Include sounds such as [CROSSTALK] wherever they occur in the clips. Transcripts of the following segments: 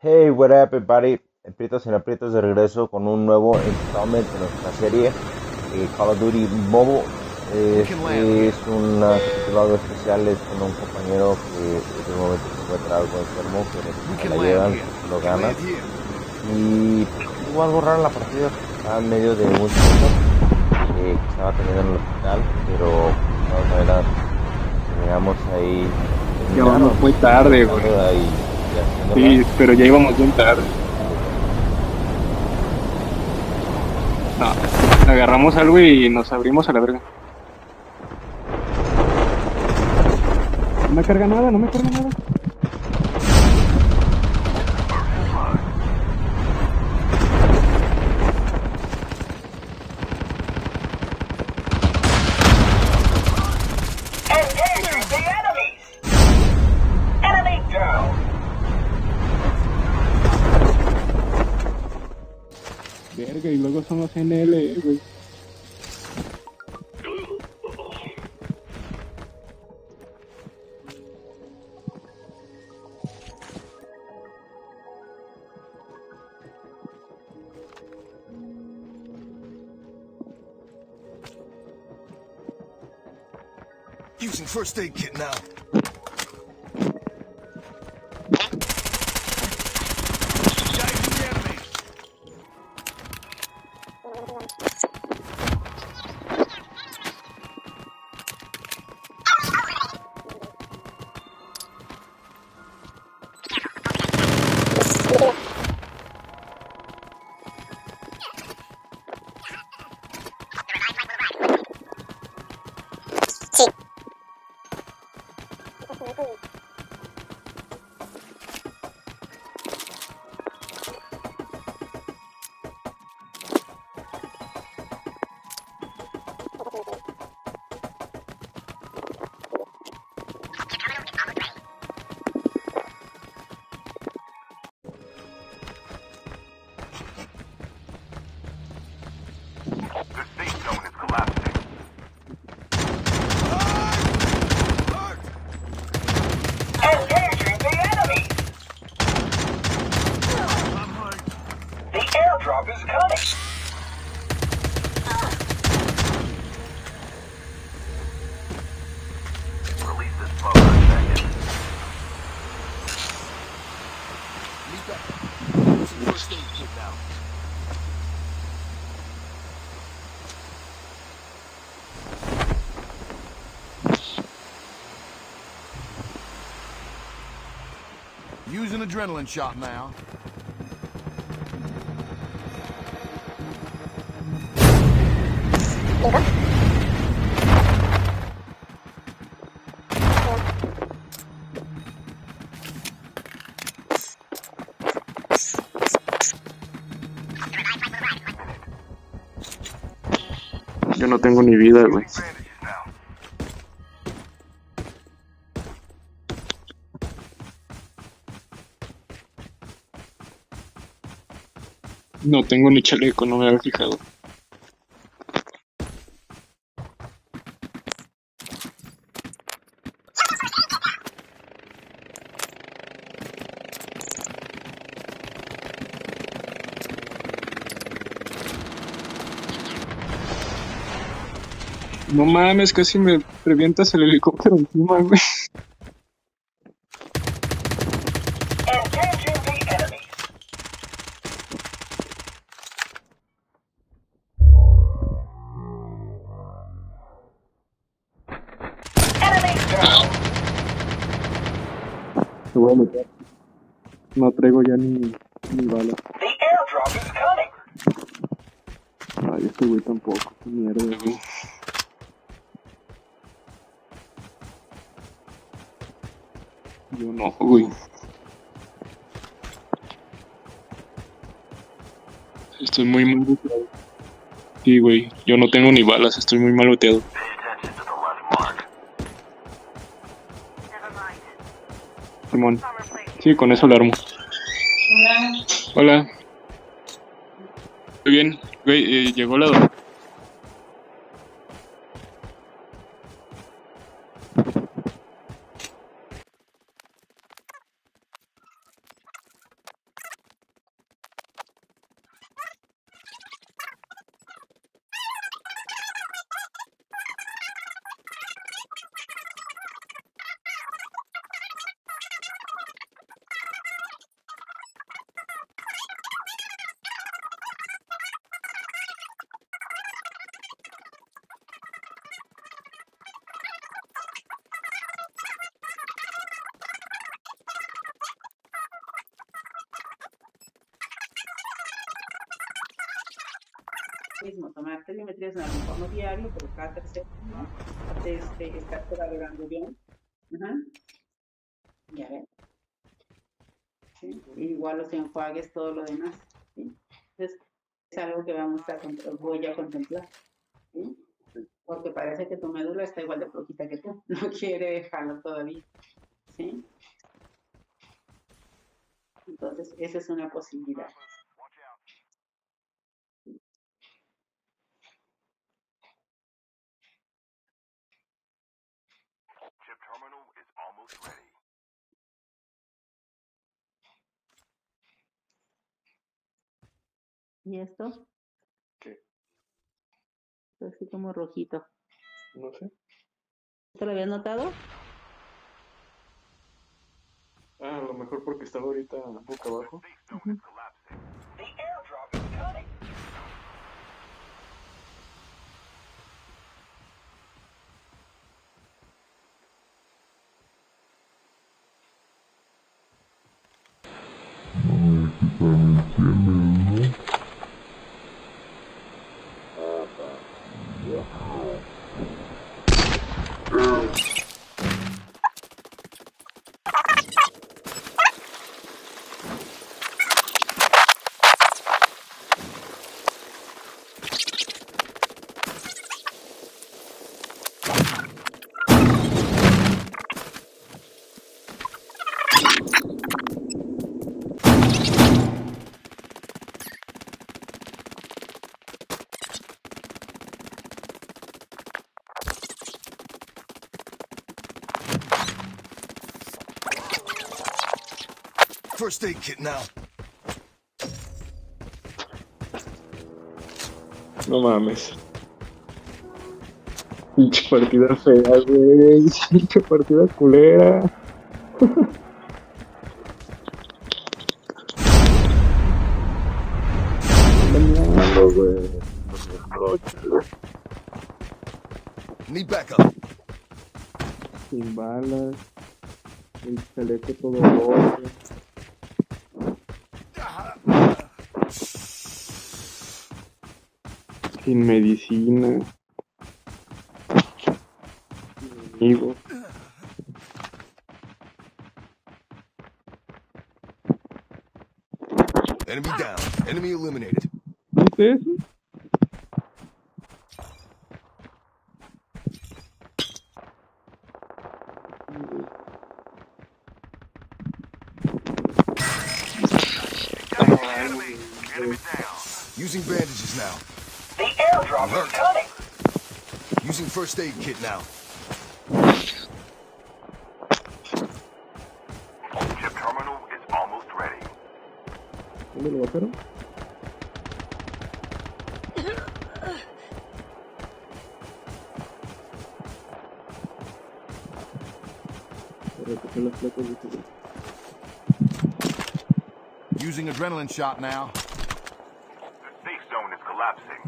Hey, what up, everybody? Aprietos en aprietos de regreso con un nuevo installment de nuestra serie eh, Call of Duty Mobile. Este es un capítulo especial, es con un compañero que en el momento se encuentra algo enfermo, que le llevan, lo gana. Y hubo algo raro en la partida, estaba en medio de muchas cosas eh, que estaba teniendo en el hospital, pero de todas maneras terminamos ahí. Ya vamos muy tarde, güey. Sí, pero ya íbamos bien tarde. No, agarramos algo y nos abrimos a la verga. No me carga nada, no me carga nada. Verga, y luego son los güey. Using first aid kit now. Using adrenaline shot now. Over. Yo no tengo ni vida, güey. No tengo ni chaleco, no me había fijado. No mames, casi me revientas el helicóptero encima, güey. No traigo ya ni, ni balas. Ay, este güey tampoco. Mierda, güey. Yo no, güey. Estoy muy mal looteado. Sí, güey. Yo no tengo ni balas, estoy muy mal looteado. Simón. Sí, con eso lo armo. Hola. Muy bien. Güey, eh, llegó la... do- mismo, tomar telemetrías a lo mejor no diario, pero cada tercer día, este, estarte valorando bien. Ajá. Ya ves. ¿Sí? Igual los enjuagues, todo lo demás. ¿sí? Entonces, es algo que vamos a, voy a contemplar. ¿sí? Porque parece que tu médula está igual de flojita que tú. [LAUGHS] No quiere dejarlo todavía. ¿sí? Entonces, esa es una posibilidad. ¿Y esto? ¿Qué? Así como rojito. No sé. ¿Te lo habías notado? Ah, a lo mejor porque estaba ahorita boca abajo. Boom. First aid kit now. No mames. Pinche partida fea, güey. [LAUGHS] Pinche partida culera. Güey. Need backup. Sin balas. El chaleco todo roto. Sin medicina. Sin amigos. Enemy down. Enemy eliminated. ¿Viste eso? Using bandages now. The airdrop is coming. Using first aid kit now. Chip terminal is almost ready. ¿Dónde lo bajaron? Para recoger las placas de seguro. Using adrenaline shot now. The safe zone is collapsing.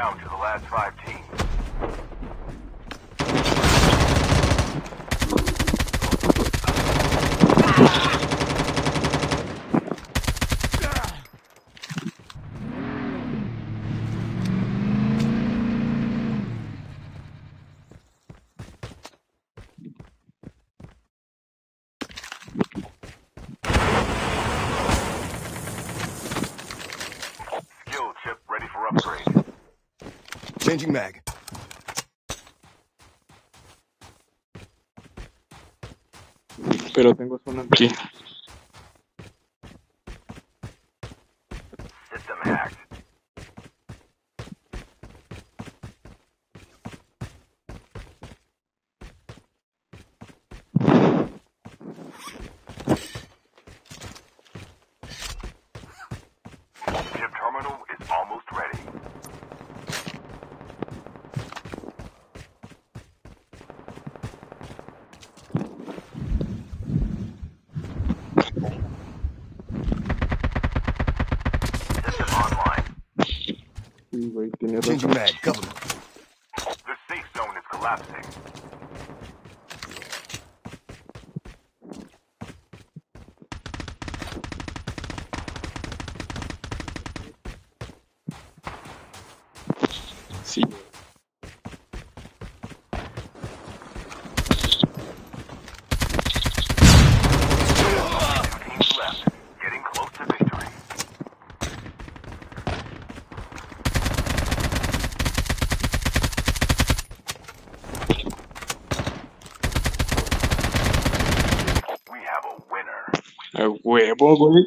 Down to the last five teams. Skill Changing mag. Pero tengo zona aquí. System hacked. Guerra. Changing mag, cover me. The safe zone is collapsing. Sí. A huevo, güey.